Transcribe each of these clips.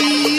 See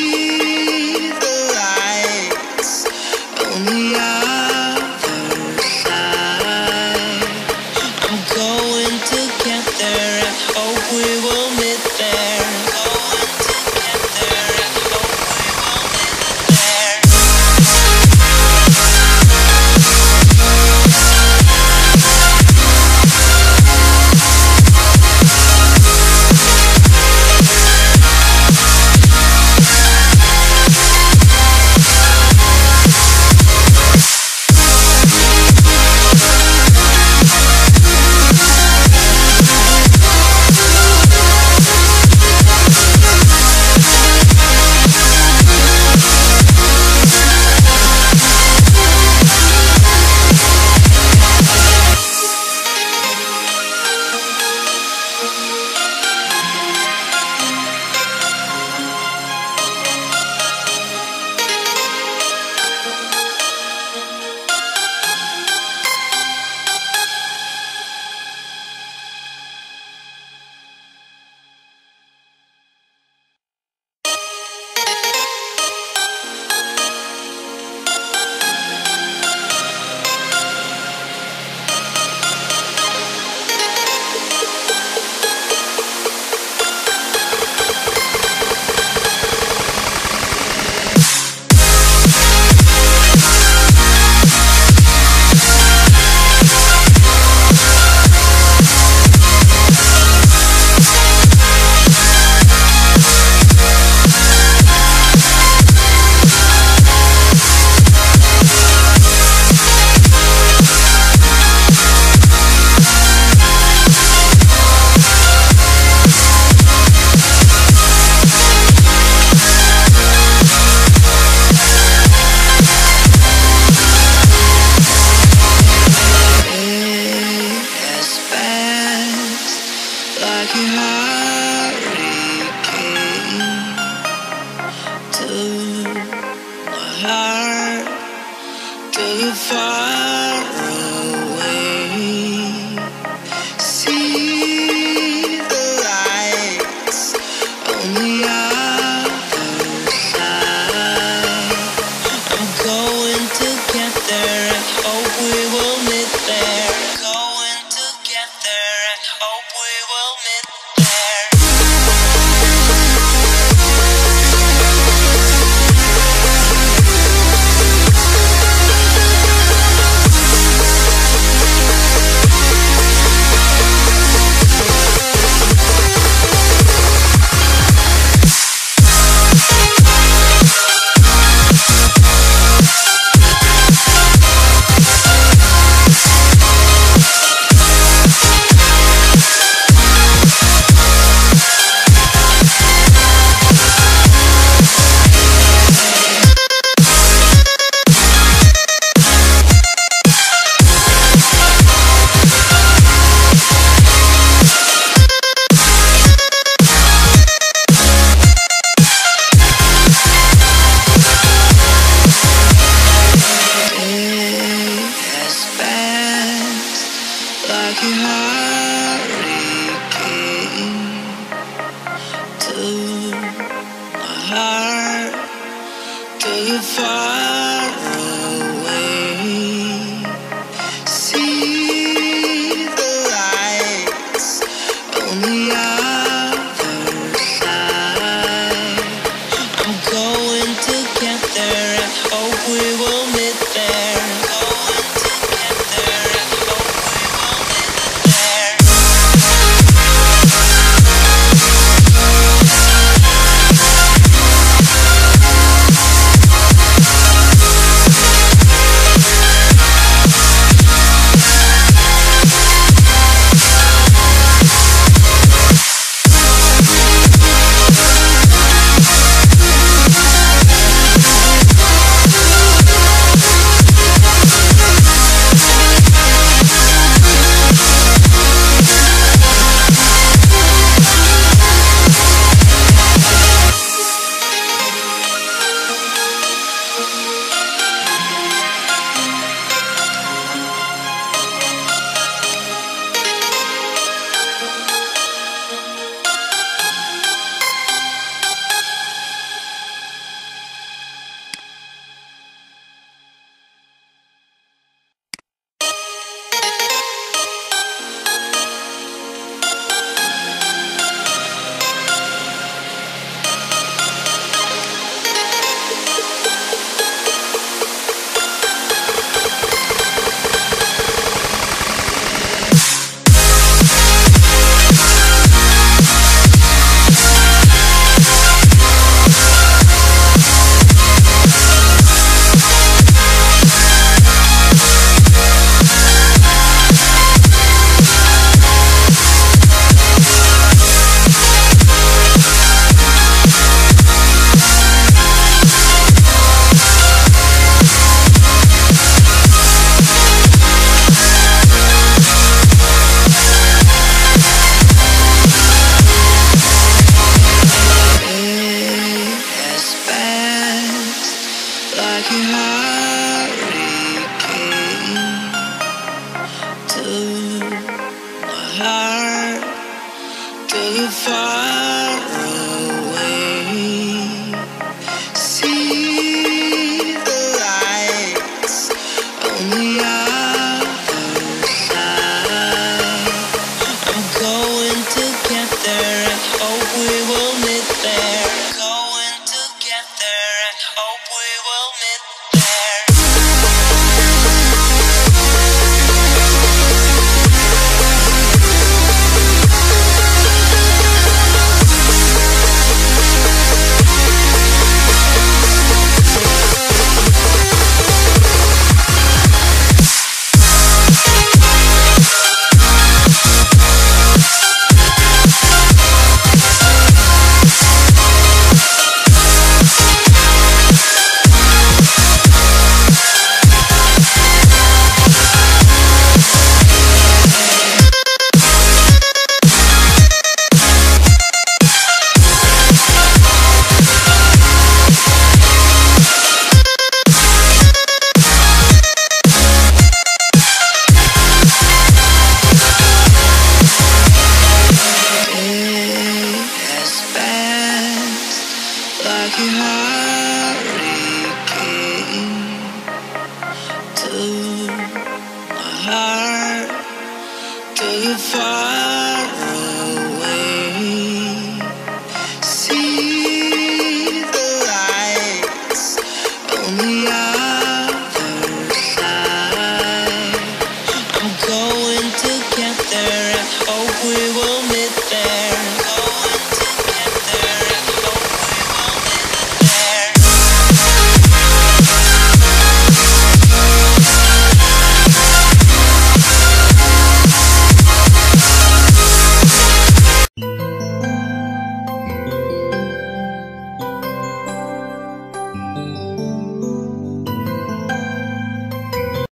far